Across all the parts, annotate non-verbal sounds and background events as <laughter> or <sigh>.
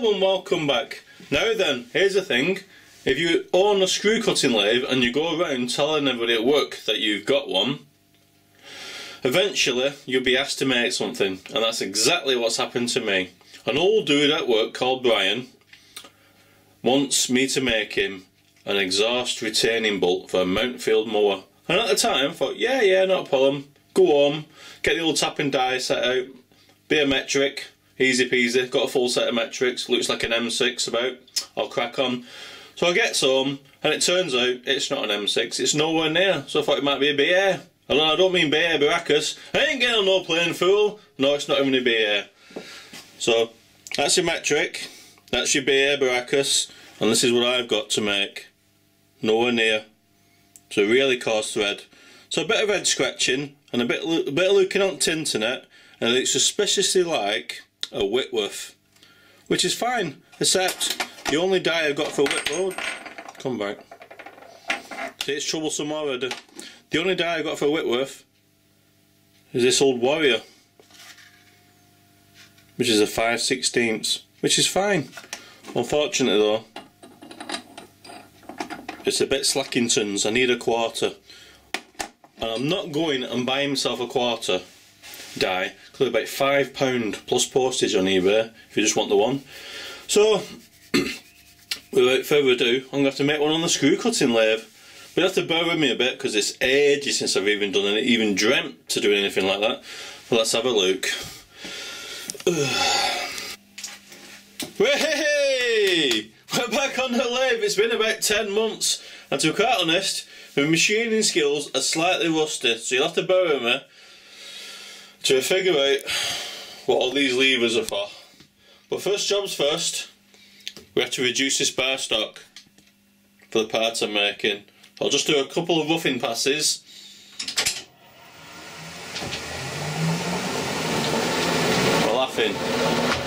And welcome back. Now then, here's the thing. If you own a screw cutting lathe and you go around telling everybody at work that you've got one, eventually you'll be asked to make something. And that's exactly what's happened to me. An old dude at work called Brian wants me to make him an exhaust retaining bolt for a Mountfield mower. And at the time I thought, yeah, yeah, not a problem. Go home, get the old tapping die set out, be a metric, easy peasy, got a full set of metrics, looks like an M6 about, I'll crack on. So I get some, and it turns out it's not an M6, it's nowhere near, so I thought it might be a BA. And I don't mean BA Baracus, I ain't getting no plane fool, no it's not even a BA. So, that's your metric, that's your BA Baracus, and this is what I've got to make. Nowhere near. So really coarse thread. So a bit of edge scratching, and a bit, a bit of looking on Tinternet, and it's suspiciously like a Whitworth, which is fine, except the only die I've got for Whitworth, come back, see it's troublesome already, the only die I've got for Whitworth is this old Warrior, which is a 5 16 which is fine, unfortunately though, it's a bit slackingtons, I need a quarter, and I'm not going and buying myself a quarter die because about five pound plus postage on eBay if you just want the one. So <clears throat> without further ado, I'm gonna have to make one on the screw cutting lathe. But you have to bear with me a bit because it's ages since I've even done it, even dreamt to do anything like that. But let's have a look. <sighs> Hey! We're back on the lathe. It's been about 10 months. And to be quite honest, my machining skills are slightly rusty, so you'll have to bear with me to figure out what all these levers are for. But first jobs first, we have to reduce this bar stock for the parts I'm making. I'll just do a couple of roughing passes. Laughing.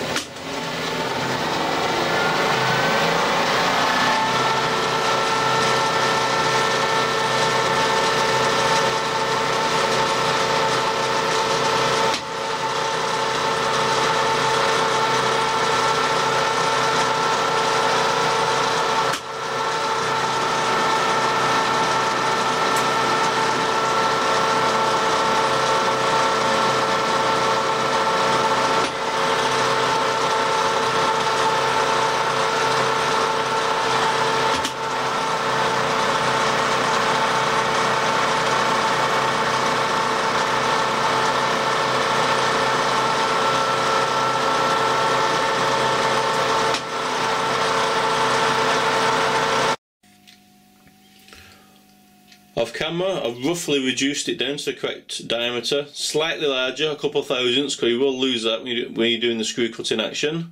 Camera, I've roughly reduced it down to the correct diameter, slightly larger, a couple of thousandths, because you will lose that when you're doing the screw cutting action.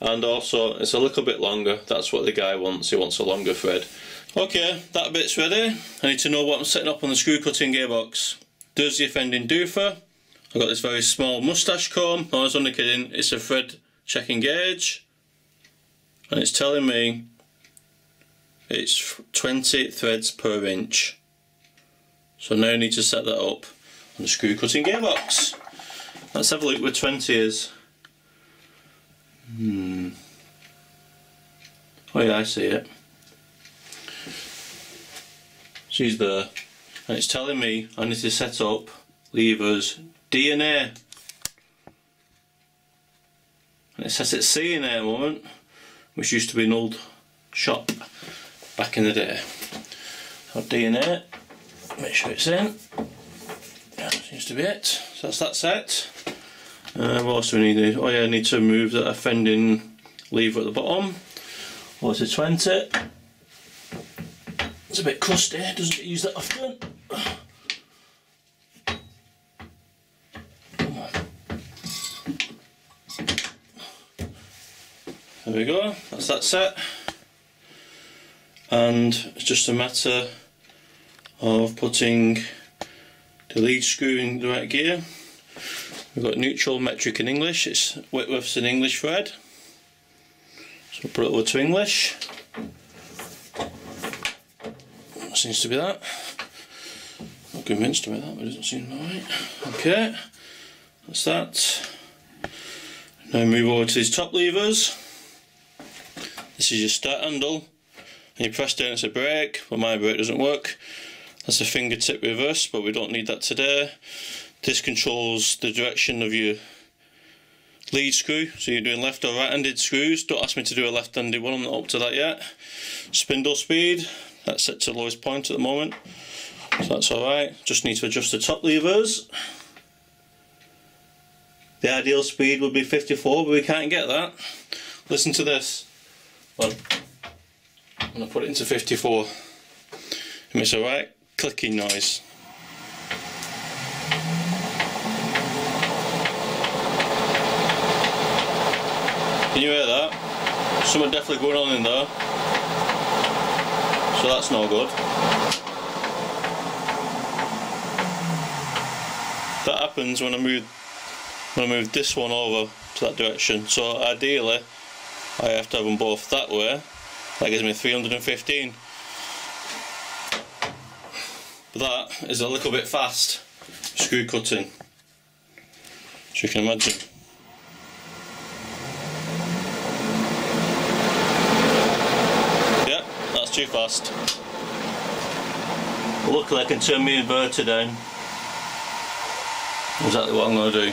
And also, it's a little bit longer, that's what the guy wants, he wants a longer thread. Okay, that bit's ready. I need to know what I'm setting up on the screw cutting gearbox. Does the offending doofer. I've got this very small moustache comb, oh, no, I was only kidding, it's a thread checking gauge. And it's telling me it's 20 threads per inch. So now I need to set that up on the screw cutting gearbox. Let's have a look where 20 is. Hmm. Oh yeah, I see it. She's there. And it's telling me I need to set up levers D and A. And it says it's C and A moment, which used to be an old shop back in the day. So D and A make sure it's in. That seems to be it. So that's that set. Uh, what else do we need? Oh yeah, I need to move that offending lever at the bottom. What's a 20? It's a bit crusty, doesn't get used that often. There we go, that's that set. And it's just a matter of putting the lead screw in the right gear. We've got neutral metric in English, it's Whitworth's in English thread. So put it over to English. seems to be that. Not convinced about that, but it doesn't seem right. Okay, that's that. Now move over to these top levers. this is your start handle and you press down it's a brake but my brake doesn't work that's a fingertip reverse but we don't need that today. This controls the direction of your lead screw. So you're doing left or right handed screws. Don't ask me to do a left handed one. I'm not up to that yet. Spindle speed. That's set to lowest point at the moment. So that's alright just need to adjust the top levers. The ideal speed would be 54 but we can't get that. Listen to this. Well, I'm going to put it into 54 it makes a right clicking noise Can you hear that? Something definitely going on in there. So that's no good. That happens when I move when I move this one over to that direction. So ideally I have to have them both that way. That gives me 315. That is a little bit fast screw cutting. As you can imagine. Yeah that's too fast. Luckily I can turn my inverter down. Exactly what I'm going to do.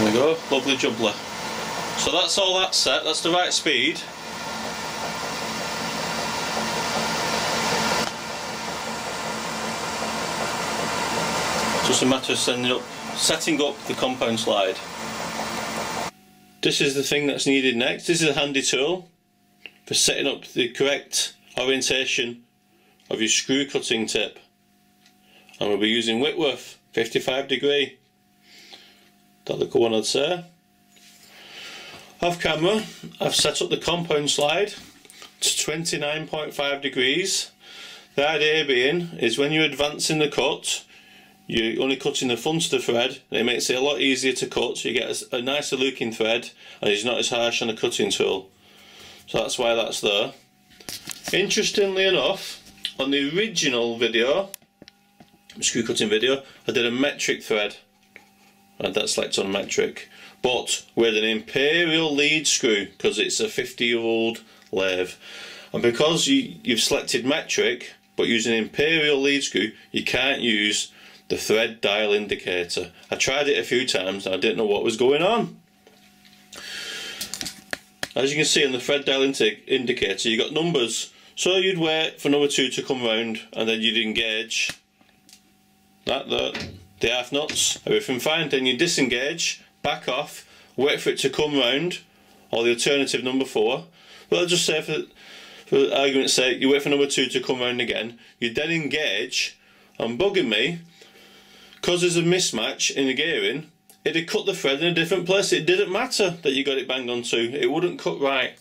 There we go, lovely jubbler. So that's all that's set, that's the right speed. Just a matter of setting up, setting up the compound slide. This is the thing that's needed next. This is a handy tool for setting up the correct orientation of your screw cutting tip. And we'll be using Whitworth 55 degree that little one say. Off camera, I've set up the compound slide to 29.5 degrees. The idea being is when you're advancing the cut, you're only cutting the front of the thread it makes it a lot easier to cut so you get a, a nicer looking thread and it's not as harsh on a cutting tool. So that's why that's there. Interestingly enough, on the original video, screw cutting video, I did a metric thread and that's selected on metric. But with an imperial lead screw because it's a 50 year old lathe and because you, you've selected metric but using imperial lead screw you can't use the thread dial indicator. I tried it a few times and I didn't know what was going on. As you can see on the thread dial indicator you got numbers. So you'd wait for number two to come round and then you'd engage that there the half nuts, everything fine, then you disengage, back off, wait for it to come round, or the alternative number four. Well, I'll just say for, for argument's sake, you wait for number two to come round again, you then engage, and bugging me, because there's a mismatch in the gearing, it had cut the thread in a different place. It didn't matter that you got it banged onto, it wouldn't cut right.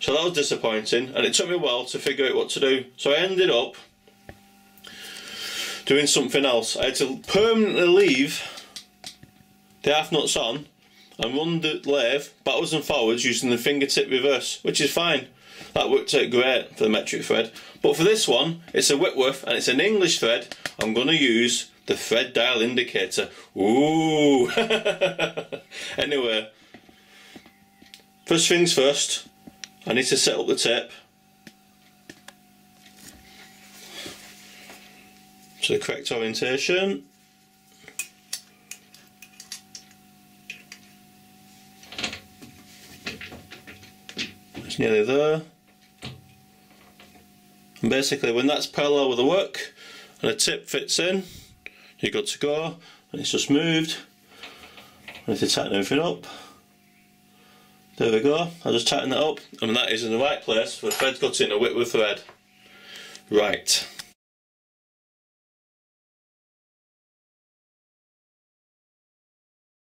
So that was disappointing, and it took me a while to figure out what to do. So I ended up doing something else. I had to permanently leave the half nuts on and run the lathe backwards and forwards using the fingertip reverse, which is fine. That worked out great for the metric thread. But for this one, it's a Whitworth and it's an English thread. I'm going to use the thread dial indicator. Ooh! <laughs> anyway, first things first, I need to set up the tip to the correct orientation. It's nearly there. And basically when that's parallel with the work and the tip fits in, you're good to go and it's just moved. And need to tighten everything up. There we go, I'll just tighten that up and that is in the right place for the thread cutting a Whitworth thread. Right.